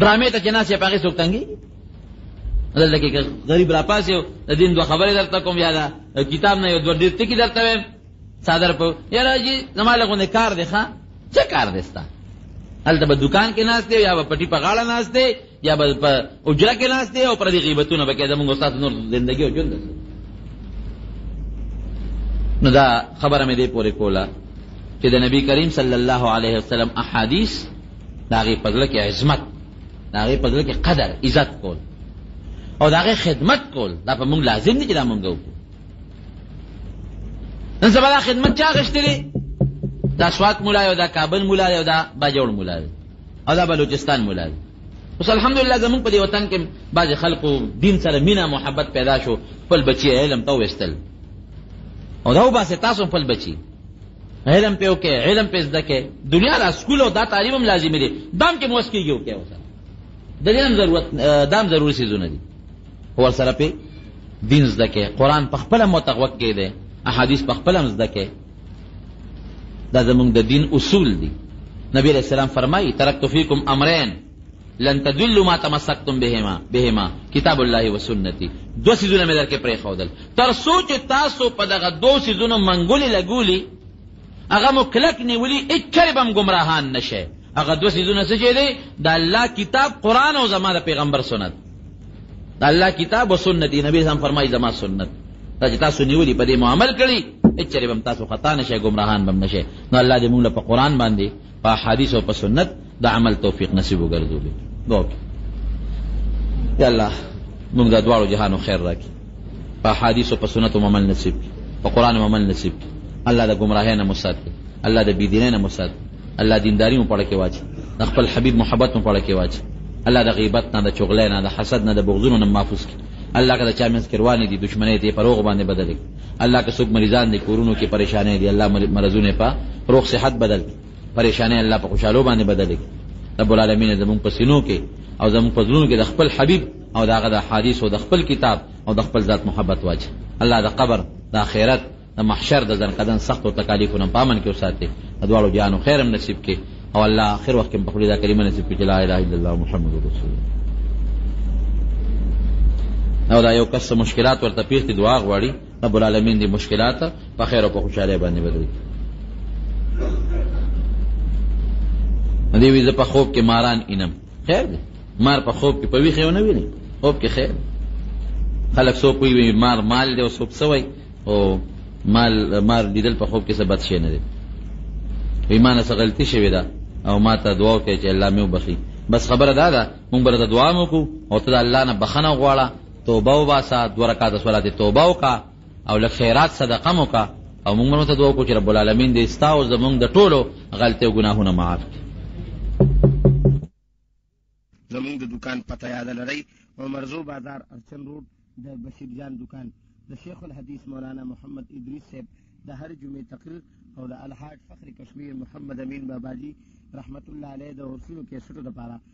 ډرامې ته چې ناس یې په هغې څوک تنګېږي دلته کې غریب راپاس یو د دین دوه خبرې درته کوم یا دا کتاب نه یو دوه ډېر ټکي درته وایم څادر په یاره جي زما له غوندې کار دی ښه څه کار دی ستا هلته به دوکان کې ناست دی یا به پټي په غاړه ناست دی یا به په اجره کې ناست دی او پردي غیبتونه به کوي زموږ استاد نور زندګي او ژوند نو دا خبره مې دې پورې کوله چې د نبی کریم صلی الله علیه وسلم احادیث د هغې په زړه کې عظمت د هغې په زړه کې قدر عزت کول او د هغې خدمت کول دا په موږ لازم دي چې دا موږ وکړو نن سبا دا خدمت چا غشتی دی دا سوات مولا یو دا کابل مولا یو دا باجوړ مولا دی او دا بلوچستان مولا دی اوس الحمدلله زموږ په دې وطن کې بعضې خلکو دین سره مینه محبت پیدا شو خپل بچي علم ته وویستل او دا وباسې تاسو خپل بچي علم په وکه علم په زده کې دنیا لا سکول او دا تعلیم هم لازمي دي دام کې موس کیږي وکه وسره د دې هم ضرورت دام ضروري سيزونه دي هو سره په دین زده کې قران په خپل متقوق کې دي احادیث په خپل زده کې دا زمونږ د دین اصول دي نبی رسول الله فرمایي ترکت فیکم امرین لن تدلوا ما تمسکتم بهما بهما کتاب الله و سنتي دوه سيزونه مې درکې پرېښودل تر څو چې تاسو په دغه دوو سيزونو منګولې لګولي هغه مو کلک نیولي هېچېرې به هم ګمراهان نه شئ هغه دوه سيزونه څه چې دی د الله کتاب قرآن او زما د پیغمبر سنت د الله کتاب او سنت دی نبی اسلام فرمایي زما سنت دا چې تاسو نیولي په دې مو عمل کړي هېچېرې به هم تاسو خطا نه شئ ګمراهان به هم نه شئ نو الله دې موږ له په قرآن باندې په احادیث او په سنت د عمل توفیق نصیب وګرځولې دوه یا الله موږ د دواړو جهانو خیر راکړي په احادیث او په سنت مو عمل نصیب کړي په قران مو عمل نصیب کړي الله د گمراهۍ نه مسات کړي الله د بيدینۍ نه مسات الله دینداری مو پړه کې واچي د خپل حبیب محبت مو پړه کې واچي الله د غیبت نه د چغلې نه د حسد نه د بغضونو نه محفوظ کړي الله که د چا منځ کې روانې دي دشمنۍ دې په روغ باندې بدلې الله که څوک مریضان دی کورونو کی پریشانی دی الله مرضونه په روغ صحت بدل کړي پریشانی الله په خوشحالو باندې بدل کړي رب العالمین زمون په سینو کې او زمون په زړونو کې د خپل حبیب او داغه د حدیث او د خپل کتاب او د خپل ذات محبت واچي الله د قبر د آخرت د محشر د ځنکدن سخت او تکالیفونو پامن کې وساتي د دواړو جانو خیرم نصیب کې او الله اخر وخت کې په خپل دا کلمه نصیب کړي لا اله الا الله محمد رسول الله او دا یو کس مشکلات ورته پیښ دي دعا غواړي رب العالمین دې مشکلات په خیر او په خوشاله باندې بدل کړي دې ویزه په خوب کې ماران انم خیر دی مار په خوب کې په ویښه ونه ویني خوب کې خیر خلک څوک وي مار مال دی او څوک سوی او مال مار لیدل په خوب کې څه بد شي نه دی وی ما نه څه غلطي شوې ده او ما ته دعا وکړه چې الله مې وبخي بس خبره دا ده مونږ به دعا وکړو او ته الله نه بخنه غواړه توبه وباسه دوه رکعاته صلات توبه وکړه او لږ خیرات صدقه مو کا او موږ مونږ ته دعا وکړو چې رب العالمین دې ستا او زمونږ د ټولو غلطۍ او ګناهونه معاف کړي زمونږ د دکان پته یاد لرئ عمرزو بازار ارچن روډ د بشیر جان دکان د شیخ الحدیث مولانا محمد ادریس صاحب د هر جمعې تقریر او د الحاج فخر کشمیر محمد امین باباجي رحمت الله علیه د عرسونو کیسټو لپاره